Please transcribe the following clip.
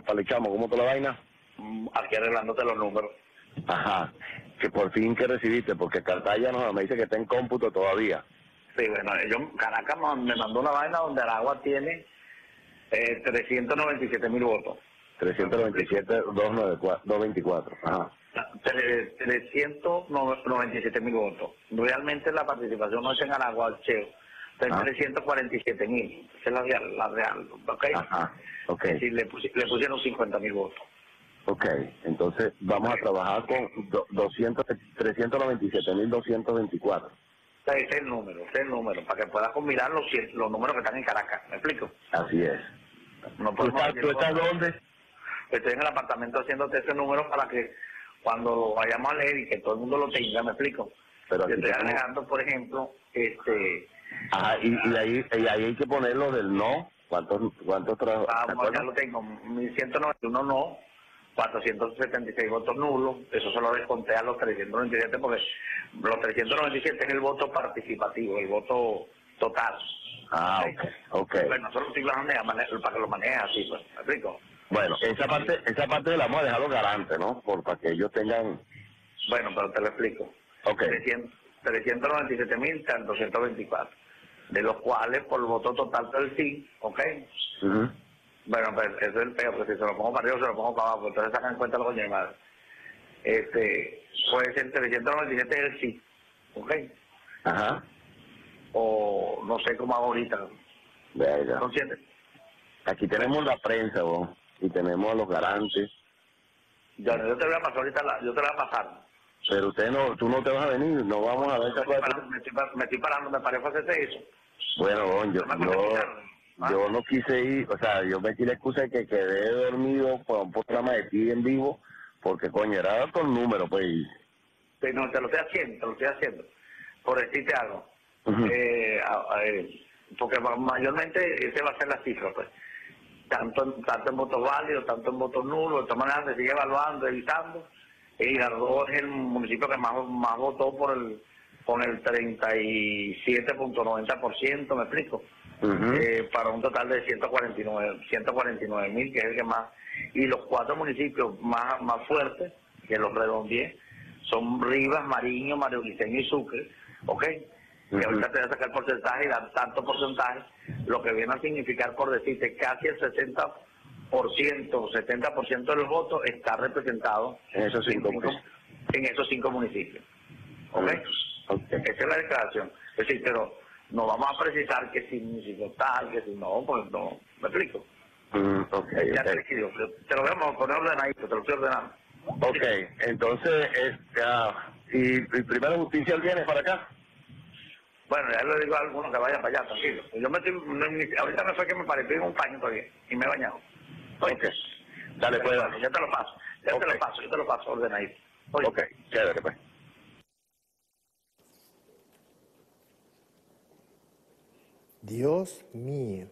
Palichamo, ¿cómo te la vaina? Mm, Aquí arreglándote los números. Ajá, que por fin que recibiste, porque Cartaya no, me dice que está en cómputo todavía. Sí, bueno, yo, Caracas me mandó una vaina donde Aragua tiene eh, 397 mil votos. 397, 294, 224. Ajá. Tre- 397 mil votos. Realmente la participación no es en Aragua, Cheo. Está en Ah. 347 mil. Esa es la real, la real ¿ok? Ajá, ok, Sí, le, pusi- le pusieron 50 mil votos. ok. Entonces vamos a trabajar con do- 200, 397.224. Ese es el número, ese es el número, para que puedas combinar los, los números que están en Caracas. ¿Me explico? Así es. No ¿Tú estás, decir tú estás dónde? Estoy en el apartamento haciéndote ese número para que cuando lo vayamos a leer y que todo el mundo lo tenga, ¿me explico? Pero Yo estoy agregando, por ejemplo, este, Ajá, y, y ahí, y ahí hay que ponerlo del no. ¿Cuántos, cuántos tra- ah, ¿te bueno, ya lo tengo, 1191 no, 476 votos nulos, eso se lo desconté a los 397 porque los 397 es el voto participativo, el voto total. Ah, ok, ok. Bueno, nosotros estoy hablando de mane- para que lo manejes así, pues, ¿me explico? Bueno, esa parte, esa parte la vamos a dejar los garantes, ¿no? Por, para que ellos tengan... Bueno, pero te lo explico. Ok, 397.224, de los cuales por voto total del sí, ¿ok? ujú, Bueno, pues eso es el peor, porque si se lo pongo para arriba se lo pongo para abajo, entonces sacan en cuenta los coño de madre. Este, puede ser 397 del sí, ¿ok? ajá, O no sé cómo hago ahorita, verga. ¿no? Aquí tenemos la prensa, vos, y tenemos a los garantes, Yo, yo te voy a pasar ahorita, la- yo te voy a pasar. Pero usted no, tú no te vas a venir, no vamos a ver esa Me estoy, parando, me, estoy, par- me estoy parando, me parece hacerse eso. Bueno, yo, yo, ¿ah? yo no quise ir, o sea, yo metí la excusa de que quedé dormido por un programa de ti en vivo, porque coño, era con números, pues, Sí, no, te lo estoy haciendo, te lo estoy haciendo. Por decirte algo. Ujú. Eh, a- a- eh, porque ma- mayormente ese va a ser la cifra, pues. Tanto, en- tanto en votos válidos, tanto en votos nulos, de todas maneras se sigue evaluando, editando. Y Hidalgo es el municipio que más, más votó por el con el 37.90%, ¿me explico? Ujú. Eh, para un total de 149 149 mil, que es el que más. Y los cuatro municipios más, más fuertes, que los redondeé, son Rivas, Mariño, Mario Liceño y Sucre, ¿ok? Que Ujú. ahorita te voy a sacar porcentaje y dar tanto porcentaje, lo que viene a significar, por decirte, casi el 60%, 70% de los votos está representado En esos cinco en municipios. en esos cinco municipios. ¿Ok? Ok. Esa es la declaración. Es decir, pero no vamos a precisar que si municipio tal, que si no, pues no. ¿Me explico? Mm, ok, Ya te decido. Te lo vamos a poner ordenadito, te lo estoy ordenando. Ok, entonces, es, ah, y, y primero justicia viene para acá. Bueno, ya le digo a algunos que vayan para allá, tranquilo. Yo me estoy, ahorita me fue que me pareció en un paño todavía y me he bañado. Ok. Dale, pues. Bueno, ya te lo paso, ya te Ok. lo paso, yo te lo paso ordenadito. Oye, Ok, chévere, pues. Dios mío.